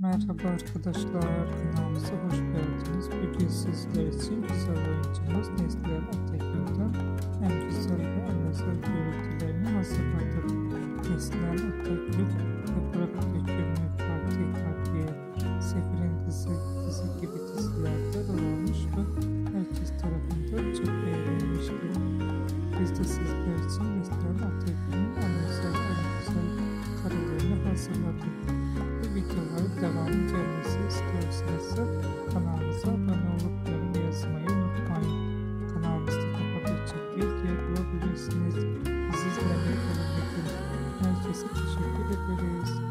Merhaba arkadaşlar, kanalımıza hoş geldiniz. Bugün sizler için güzel oyuncumuz Neslihan Atakül'den en güzel ve en özel görüntülerini hazırladık. Neslihan Atakül, Yaprak Dökümü, Fatih Fatih, Sefir'in Kızı, Kızı gibi dizilerde rol almış ve herkes tarafından çok beğenilmiştir. Biz de sizler için Neslihan Atakül'ün en özel, en güzel karelerini hazırladık videoları devamı gelmesi istiyorsanız kanalımıza abone olup yorum yazmayı unutmayın. Kanalımızda daha birçok bilgiye bulabilirsiniz. Sizlerle birlikte herkese teşekkür ederiz.